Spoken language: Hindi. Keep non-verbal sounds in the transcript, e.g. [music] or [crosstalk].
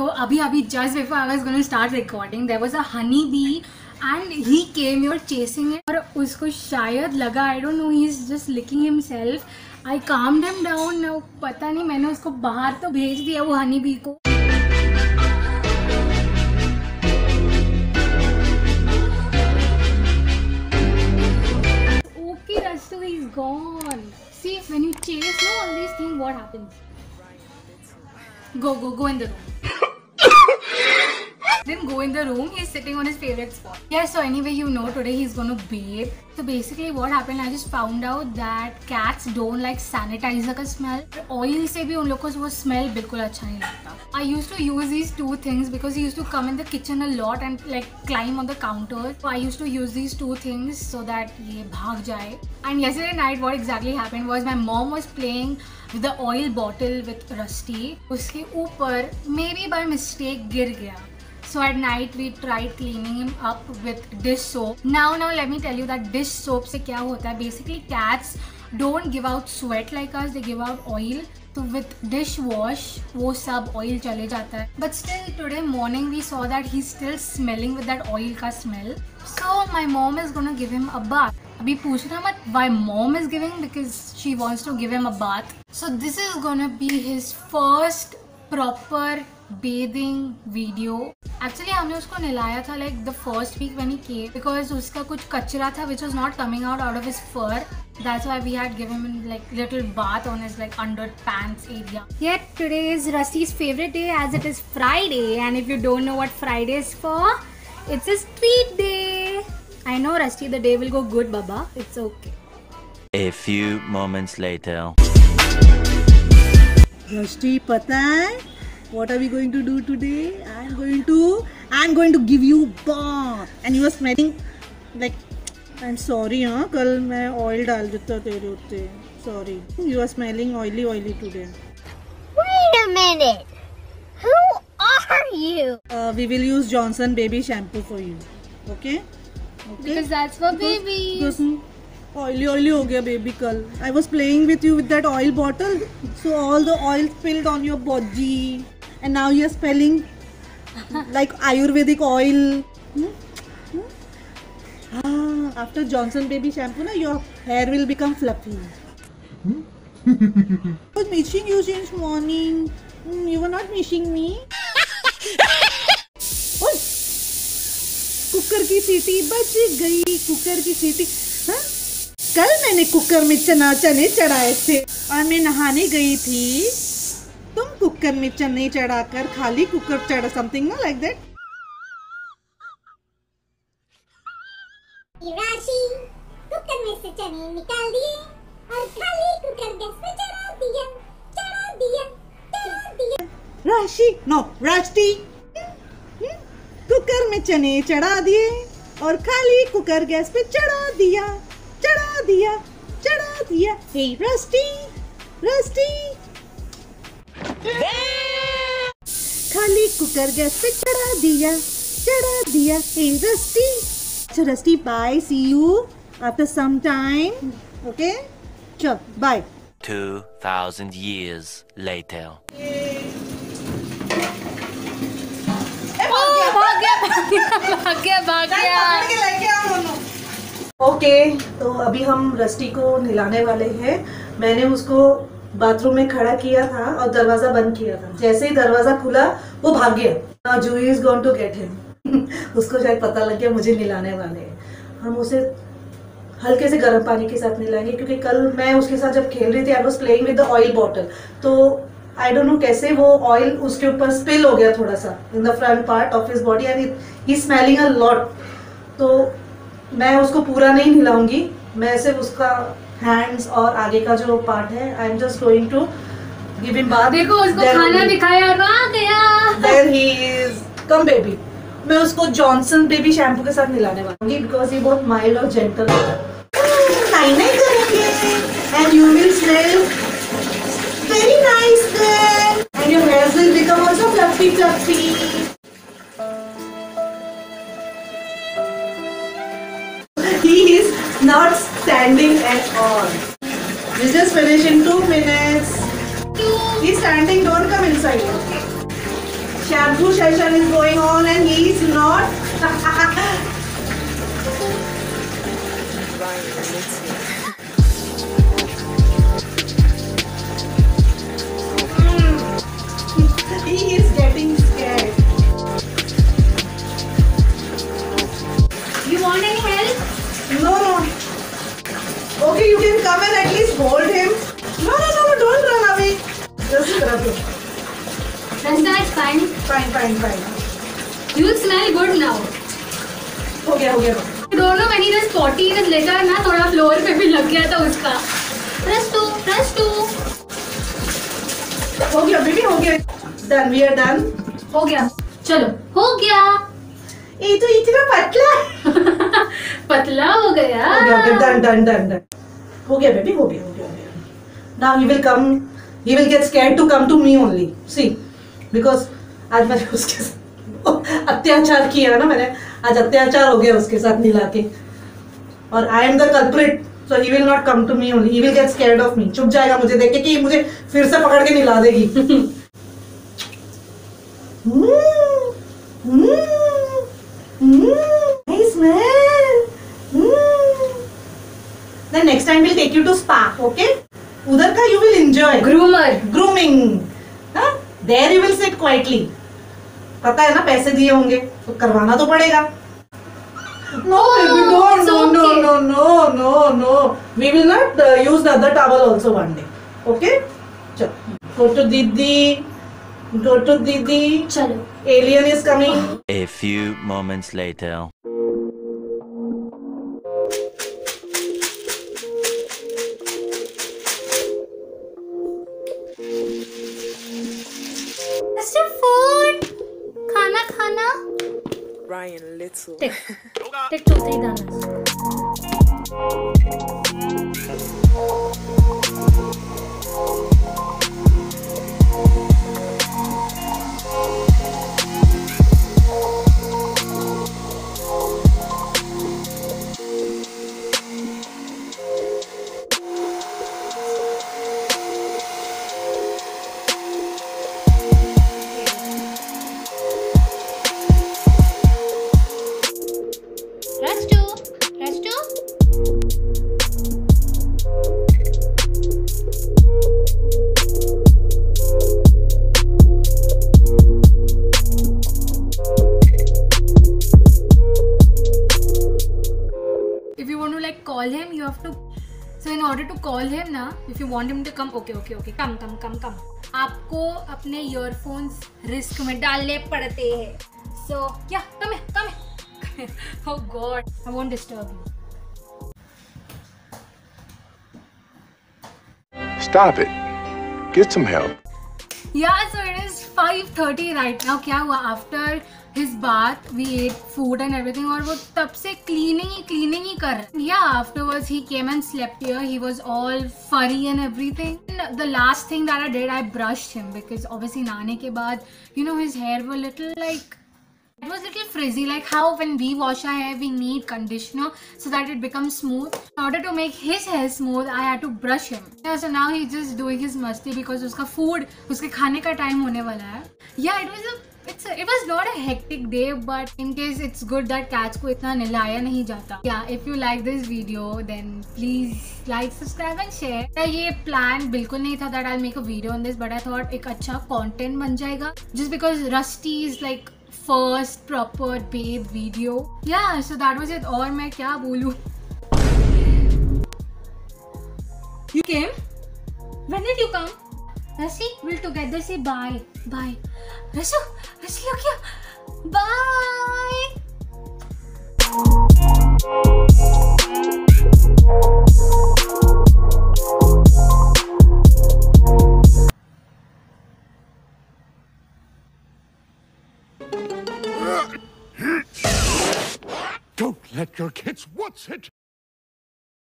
तो अभी अभी just before I was gonna start recording there was a honey bee and he came here chasing और उसको शायद लगा I don't know he is just licking himself I calm them down पता नहीं मैंने उसको बाहर तो भेज दिया वो हनी बी को Okay, Rastu, he's gone. See, when you chase no, all these things, what happens? Go, go, go in the room. Then go in the room. He's sitting on his favorite spot. Yeah, so anyway, you know, today he's gonna bathe. So basically, what happened, I just found out that cats don't like sanitizer का smell. Oil से भी उन लोग को वो smell बिल्कुल अच्छा नहीं लगता. I used to use these two things because he used to come in the kitchen a lot and like climb on the counter. So I used to use these two things so that ये भाग जाए. And yesterday night, what exactly happened was my mom was playing with the oil bottle with Rusty. उसके ऊपर maybe by mistake गिर गया. So at night we tried cleaning him up with dish soap. Now now let me tell you that dish soap से क्या होता है basically cats don't give out sweat like us they give out oil तो with dish wash वो सब oil चले जाता है but still today morning we saw that he's still smelling with that oil का smell so my mom is gonna give him a bath अभी पूछना मत why mom is giving because she wants to give him a bath so this is gonna be his first proper bathing video actually हमने उसको नहलाया था like the first week when he came because उसका कुछ कचरा था which was not coming out out of his fur That's why we had given him like little bath on his like under pants area. Yet today is Rusty's favorite day as it is Friday and if you don't know what Friday is for, it's his treat day. I know Rusty, the day will go good, Baba. It's okay. A few moments later. Rusty, पता है what are we going to do today? I'm going to I'm going to give you bath and you are smelling like I'm sorry हाँ कल मैं oil डाल देता तेरे उत्ते sorry you are smelling oily oily today. Wait a minute. Who are you? Uh, we will use Johnson baby shampoo for you. Okay? Okay. Because that's for babies. Because oily oily हो गया baby कल. I was playing with you with that oil bottle, so all the oil spilled on your body, and now you're smelling like Ayurvedic oil. Hmm? Hmm? Ah, after Johnson baby shampoo, na your hair will become fluffy. Hmm? I was missing you since morning. Hmm, you were not missing me. ओए, कुकर की सीटी बच गई कुकर की सीटी हाँ? कल मैंने कुकर में चना चने चढ़ाए थे और मैं नहाने गई थी कुकर में चने चढ़ाकर खाली कुकर चढ़ा समथिंग ना लाइक दैट राशि कुकर में से चने निकाल दिए और खाली कुकर गैस पे चढ़ा दिया चढ़ा दिया चढ़ा दिया। राशि? नो राष्ट्री हम्म, कुकर में चने चढ़ा दिए और खाली कुकर गैस पे चढ़ा दिया चढ़ा दिया चढ़ा दिया। हे रस्टी रस्टी खाली कुकर गैस पे चढ़ा दिया चढ़ा दिया। हे रस्टी अच्छा Rusty bye see you after some time okay चल बाय 2,000 years later. भाग गया। भाग गया भाग गया भाग गया ओके तो अभी हम रस्टी को नहलाने वाले हैं। मैंने उसको बाथरूम में खड़ा किया था और दरवाज़ा बंद किया था। जैसे ही दरवाज़ा खुला, वो भाग गया। Juhi is going to get him उसको शायद पता लग गया, मुझे मिलाने वाले हैं। हम उसे हल्के से गर्म पानी के साथ मिलाएँगे, क्योंकि कल मैं उसके साथ जब खेल रही थी I was playing with the oil bottle तो आई डोंट नो कैसे वो ऑयल उसके ऊपर स्पिल हो गया थोड़ा सा in the front part of his body and he smelling a lot तो मैं उसको पूरा नहीं मिलाऊँगी, मैं सिर्फ़ उसका हैंड्स और आगे का जो पार्ट है I am just going to give him bath देखो उसको खाना दिखाया और आ गया। There he is come baby मैं उसको जॉनसन बेबी शैम्पू के साथ मिलाने वाली हूँ बिकॉज़ ये बहुत माइल्ड और जेंटल होता है नहीं करेंगे and you will smell very nice there and your hairs will become also fluffy fluffy not standing at all. We'll just finish in two minutes. He's standing, don't come inside. shampoo session is going on and he is not. [laughs] Fine, fine. You smell good now. हो गया हो गया he was potty in his litter ना थोड़ा फ्लोर पे भी लग गया था उसका। Press two, press two. हो गया बेबी हो गया। डन वी आर डन हो गया। चलो हो गया। ये तो इतना पतला [laughs] पतला हो गया। हो गया डन डन डन डन हो गया बेबी हो गया हो गया हो गया। Now he will come he will get scared to come to me only see because आज मैंने उसके साथ अत्याचार किया ना मैंने आज अत्याचार हो गया उसके साथ मिला के और I am the culprit so he will not come to me only he will get scared of me चुप जाएगा मुझे देख के कि मुझे फिर से पकड़ के मिला देगी next time we'll take you to spa, okay? उधर का you will enjoy. Groomer Grooming. हाँ? There you will sit quietly. पता है ना पैसे दिए होंगे तो करवाना तो पड़ेगा। Ryan Little. Tek, tek çok sayıdanız. Call him you have to so in order to call him na if you want him to come okay okay okay come come come come आपको अपने ईयरफोन्स रिस्क में डालने पड़ते हैं सो या कम है कम है oh god i won't disturb you Stop it. Get some help. Yeah, so it is 5:30 right now. क्या हुआ after his bath we ate food and everything और वो तब से cleaning ही cleaning ही कर Yeah, afterwards he came and slept here. He was all furry and everything. And the last thing that I did, I brushed him because obviously नहाने के बाद you know his hair were little like it was little frizzy like how when we wash our hair we need conditioner so that it becomes smooth in order to make his hair smooth i had to brush him yeah so now he's just doing his masti because उसका food उसके खाने का time होने वाला है yeah it was a it's a, it was not a hectic day but in case it's good that cats को इतना नहलाया नहीं जाता yeah if you like this video then please like subscribe and share yeah, ये plan बिल्कुल नहीं था that I'll make a video on this but I thought एक अच्छा content बन जाएगा just because Rusty is like first proper pet video या सो दैट वाज इट और मैं क्या बोलूँ? You came when did you come Rusi will together say bye bye Rusi Rusi look you bye Let your kids what's it?